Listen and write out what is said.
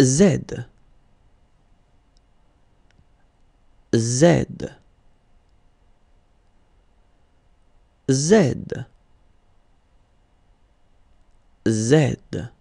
Z. Z. Z. Z.